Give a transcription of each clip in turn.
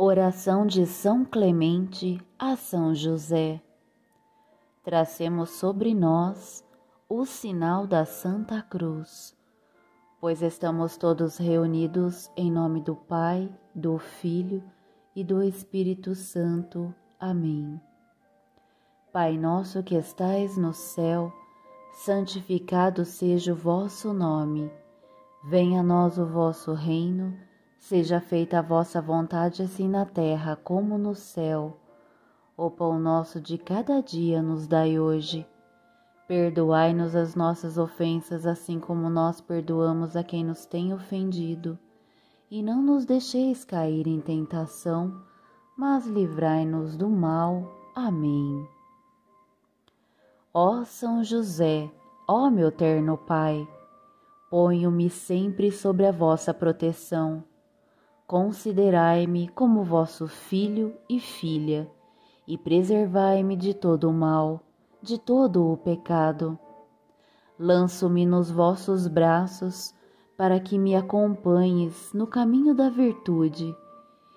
Oração de São Clemente a São José. Tracemos sobre nós o sinal da Santa Cruz, pois estamos todos reunidos em nome do Pai, do Filho e do Espírito Santo. Amém. Pai nosso que estais no céu, santificado seja o vosso nome. Venha a nós o vosso reino Seja feita a vossa vontade, assim na terra como no céu. O pão nosso de cada dia nos dai hoje. Perdoai-nos as nossas ofensas, assim como nós perdoamos a quem nos tem ofendido. E não nos deixeis cair em tentação, mas livrai-nos do mal. Amém. Ó São José, ó meu terno Pai, ponho-me sempre sobre a vossa proteção Considerai-me como vosso filho e filha, e preservai-me de todo o mal, de todo o pecado. Lanço-me nos vossos braços, para que me acompanhes no caminho da virtude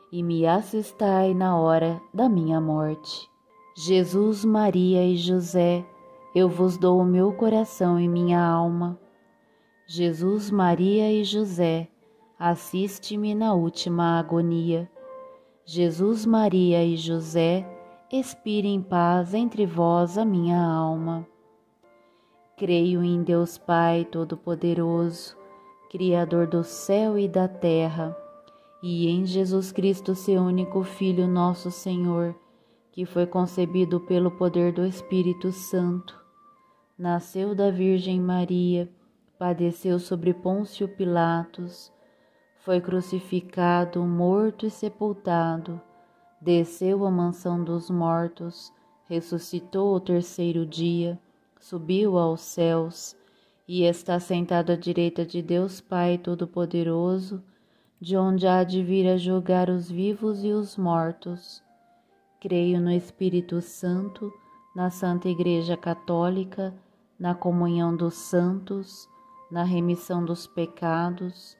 e me assistai na hora da minha morte. Jesus, Maria e José, eu vos dou o meu coração e minha alma. Jesus, Maria e José, assiste-me na última agonia. Jesus, Maria e José, expire em paz entre vós a minha alma. Creio em Deus Pai Todo-Poderoso, Criador do céu e da terra, e em Jesus Cristo, seu único Filho, nosso Senhor, que foi concebido pelo poder do Espírito Santo. Nasceu da Virgem Maria, padeceu sobre Pôncio Pilatos, foi crucificado, morto e sepultado, desceu à mansão dos mortos, ressuscitou o terceiro dia, subiu aos céus e está sentado à direita de Deus Pai Todo-Poderoso, de onde há de vir a julgar os vivos e os mortos. Creio no Espírito Santo, na Santa Igreja Católica, na comunhão dos santos, na remissão dos pecados,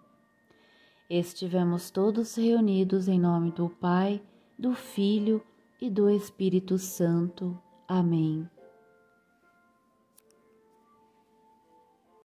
estivemos todos reunidos em nome do Pai, do Filho e do Espírito Santo. Amém.